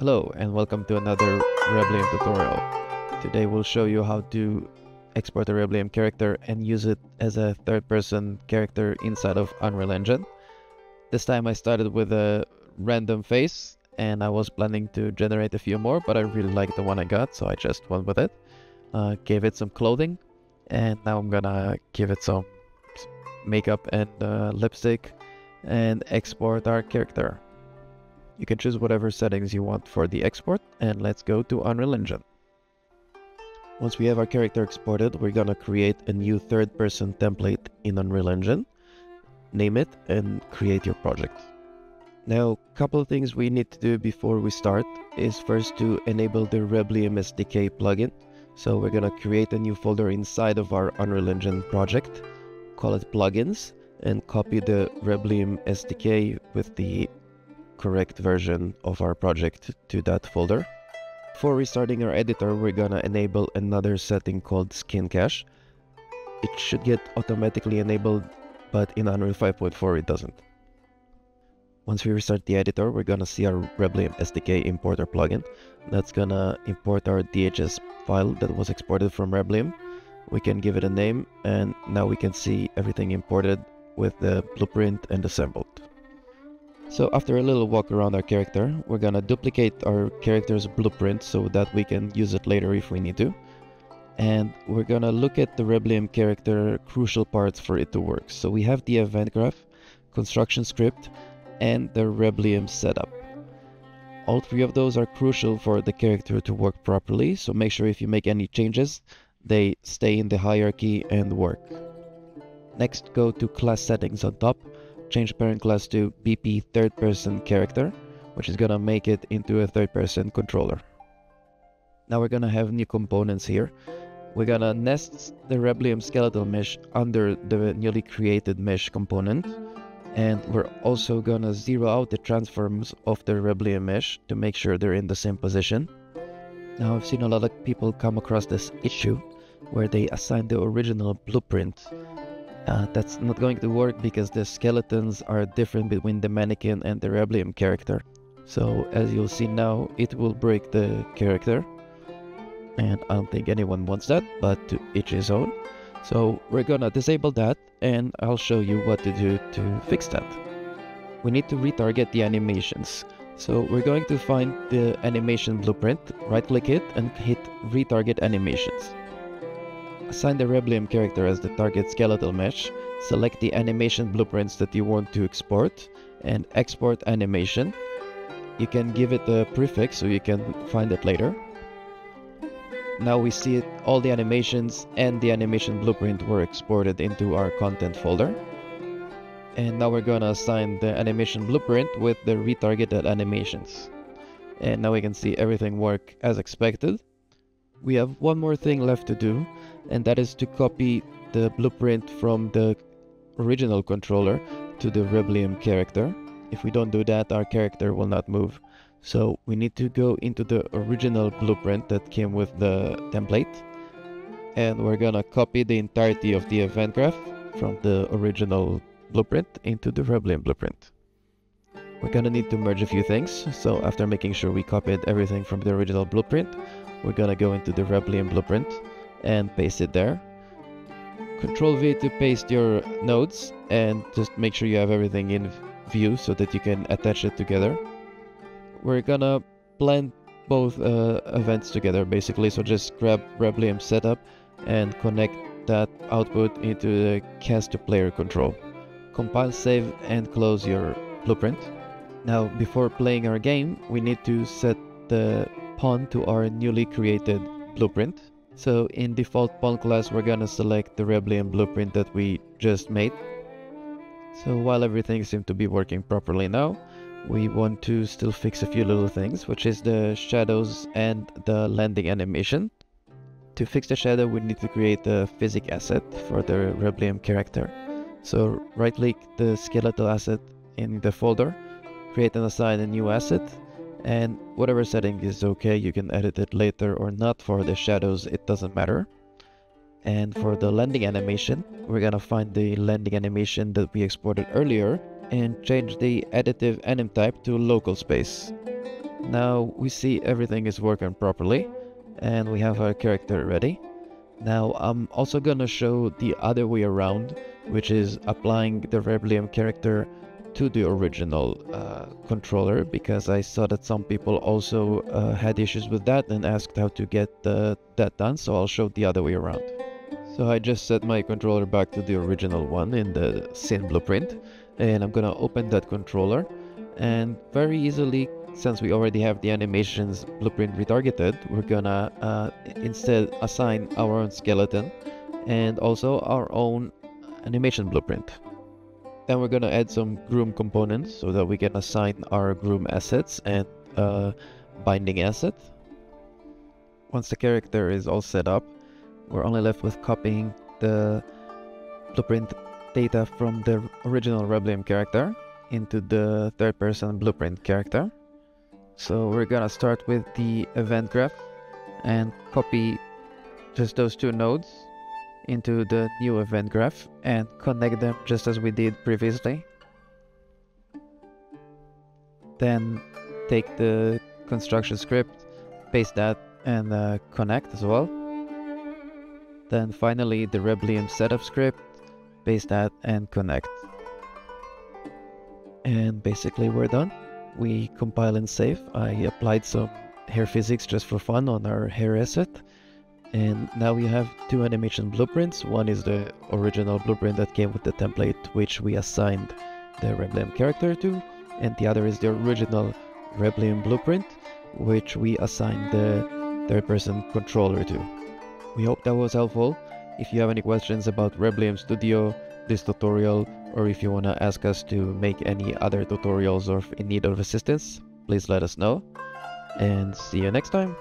Hello and welcome to another Reblium tutorial. Today we'll show you how to export a Reblium character and use it as a third person character inside of Unreal Engine. This time I started with a random face and I was planning to generate a few more but I really liked the one I got so I just went with it. Uh, gave it some clothing and now I'm gonna give it some makeup and uh, lipstick and export our character. You can choose whatever settings you want for the export and let's go to Unreal Engine. Once we have our character exported, we're gonna create a new third person template in Unreal Engine, name it and create your project. Now, a couple of things we need to do before we start is first to enable the Reblium SDK plugin. So we're gonna create a new folder inside of our Unreal Engine project, call it plugins, and copy the Reblium SDK with the correct version of our project to that folder. Before restarting our editor, we're gonna enable another setting called skin cache. It should get automatically enabled, but in Unreal 5.4 it doesn't. Once we restart the editor, we're gonna see our Reblium SDK importer plugin. That's gonna import our DHS file that was exported from Reblium. We can give it a name, and now we can see everything imported with the blueprint and assembled. So after a little walk around our character, we're gonna duplicate our character's blueprint so that we can use it later if we need to. And we're gonna look at the Reblium character crucial parts for it to work. So we have the event graph, construction script, and the Reblium setup. All three of those are crucial for the character to work properly, so make sure if you make any changes, they stay in the hierarchy and work. Next, go to class settings on top change parent class to BP third person character, which is gonna make it into a third person controller. Now we're gonna have new components here. We're gonna nest the Reblium skeletal mesh under the newly created mesh component. And we're also gonna zero out the transforms of the Reblium mesh to make sure they're in the same position. Now I've seen a lot of people come across this issue where they assign the original blueprint uh, that's not going to work because the skeletons are different between the mannequin and the Reblium character. So as you'll see now, it will break the character. And I don't think anyone wants that, but to each his own. So we're gonna disable that and I'll show you what to do to fix that. We need to retarget the animations. So we're going to find the animation blueprint, right click it and hit retarget animations. Assign the Reblium character as the target skeletal mesh, select the animation blueprints that you want to export, and export animation. You can give it a prefix so you can find it later. Now we see it, all the animations and the animation blueprint were exported into our content folder. And now we're gonna assign the animation blueprint with the retargeted animations. And now we can see everything work as expected. We have one more thing left to do, and that is to copy the blueprint from the original controller to the Reblium character. If we don't do that, our character will not move. So we need to go into the original blueprint that came with the template. And we're gonna copy the entirety of the event graph from the original blueprint into the Reblium blueprint. We're gonna need to merge a few things. So after making sure we copied everything from the original blueprint, we're gonna go into the Reblium blueprint and paste it there. Control V to paste your nodes and just make sure you have everything in view so that you can attach it together. We're gonna blend both uh, events together basically, so just grab Reblium setup and connect that output into the cast to player control. Compile, save and close your blueprint. Now before playing our game, we need to set the pawn to our newly created blueprint. So in default pawn class, we're gonna select the Reblium blueprint that we just made. So while everything seems to be working properly now, we want to still fix a few little things, which is the shadows and the landing animation. To fix the shadow, we need to create a physic asset for the Reblium character. So right click the skeletal asset in the folder, create and assign a new asset, and whatever setting is okay you can edit it later or not. For the shadows it doesn't matter. And for the landing animation we're gonna find the landing animation that we exported earlier and change the additive anim type to local space. Now we see everything is working properly and we have our character ready. Now I'm also gonna show the other way around, which is applying the Reblium character to the original uh, controller because I saw that some people also uh, had issues with that and asked how to get uh, that done so I'll show the other way around. So I just set my controller back to the original one in the Sin blueprint and I'm gonna open that controller and very easily since we already have the animations blueprint retargeted we're gonna uh, instead assign our own skeleton and also our own animation blueprint. Then we're gonna add some groom components so that we can assign our groom assets and uh, binding asset. Once the character is all set up, we're only left with copying the blueprint data from the original Reblium character into the third person blueprint character. So we're gonna start with the event graph and copy just those two nodes into the new event graph and connect them just as we did previously. Then take the construction script, paste that and uh, connect as well. Then finally the Reblium setup script, paste that and connect. And basically we're done. We compile and save. I applied some hair physics just for fun on our hair asset and now we have two animation blueprints. One is the original blueprint that came with the template which we assigned the Reblium character to, and the other is the original Reblium blueprint which we assigned the third person controller to. We hope that was helpful. If you have any questions about Reblium Studio, this tutorial, or if you want to ask us to make any other tutorials or in need of assistance, please let us know. And see you next time!